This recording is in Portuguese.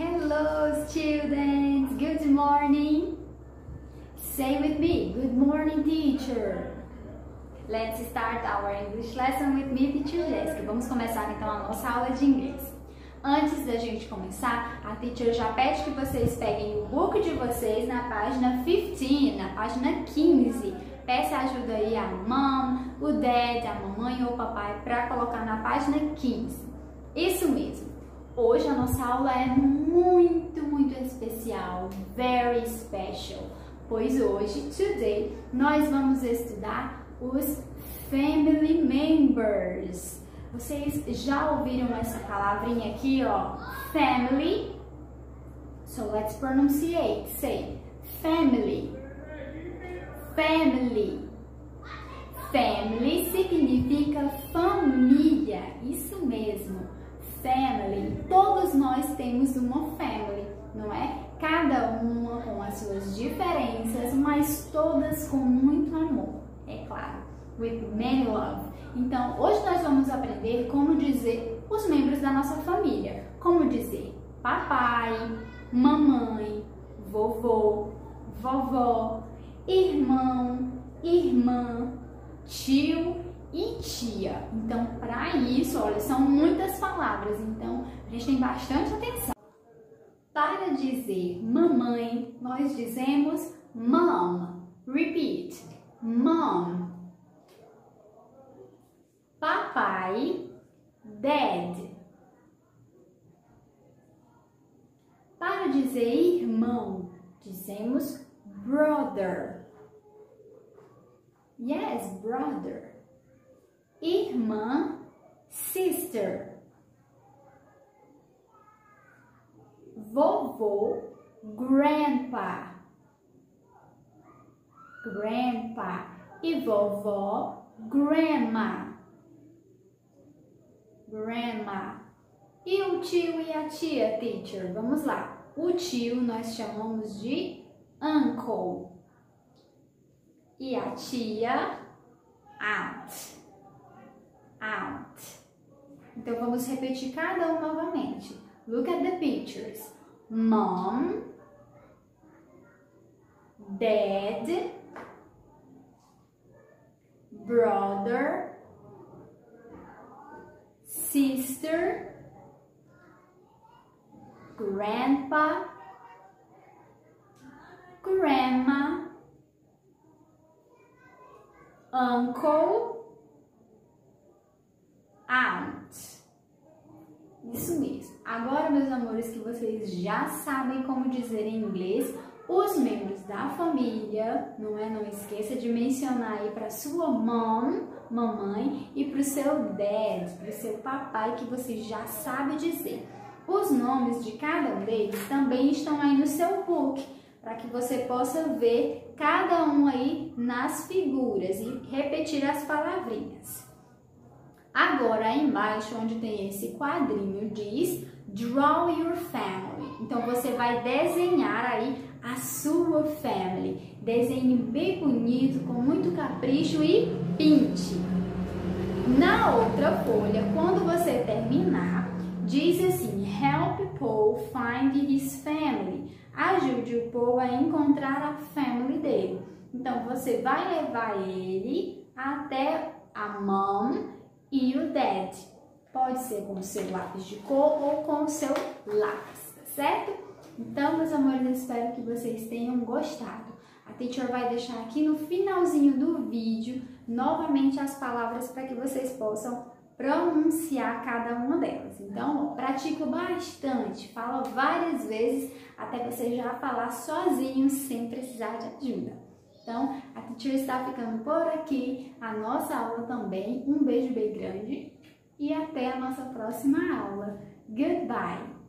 Hello students, good morning. Say with me, good morning teacher. Let's start our English lesson with me, teacher Jessica. Vamos começar então a nossa aula de inglês. Antes da gente começar, a teacher já pede que vocês peguem o book de vocês na página 15, na página 15. Peça ajuda aí a mom, o dad, a mamãe ou o papai para colocar na página 15. Isso mesmo. Hoje a nossa aula é muito, muito especial, very special, pois hoje, today, nós vamos estudar os family members. Vocês já ouviram essa palavrinha aqui, ó? Family. So let's pronunciate. Say family. Family. Family significa família. Isso mesmo. Family. Todos nós temos uma family, não é? Cada uma com as suas diferenças, mas todas com muito amor, é claro. With many love. Então, hoje nós vamos aprender como dizer os membros da nossa família. Como dizer papai, mamãe, vovô, vovó, irmão, irmã, tio e tia. Então, para isso, olha, são muitas palavras, então prestem bastante atenção. Para dizer mamãe, nós dizemos mom. Repeat. Mom papai, dad. Para dizer irmão, dizemos brother. Yes, brother. Irmã, sister. Vovô, grandpa. Grandpa. E vovó, grandma grandma. E o tio e a tia, teacher? Vamos lá. O tio nós chamamos de uncle. E a tia, aunt. Então vamos repetir cada um novamente. Look at the pictures. Mom, dad, brother, sister, grandpa, grandma, uncle, aunt. Isso mesmo. Agora, meus amores, que vocês já sabem como dizer em inglês, os membros da família, não é? Não esqueça de mencionar aí para sua mom, mamãe, e para o seu dad, para o seu papai, que você já sabe dizer. Os nomes de cada um deles também estão aí no seu book, para que você possa ver cada um aí nas figuras e repetir as palavrinhas. Agora, embaixo, onde tem esse quadrinho, diz Draw Your Family. Então, você vai desenhar aí a sua family. Desenhe bem bonito, com muito capricho e pinte. Na outra folha, quando você terminar, diz assim: Help Paul find his family. Ajude o Paul a encontrar a family dele. Então você vai levar ele até a mom e o dad. Pode ser com o seu lápis de cor ou com o seu lápis, tá certo? Então, meus amores, eu espero que vocês tenham gostado. A teacher vai deixar aqui no finalzinho do vídeo novamente as palavras para que vocês possam pronunciar cada uma delas. Então, pratico bastante, fala várias vezes até você já falar sozinho sem precisar de ajuda. Então, a teacher está ficando por aqui, a nossa aula também. Um beijo bem grande e até a nossa próxima aula. Goodbye!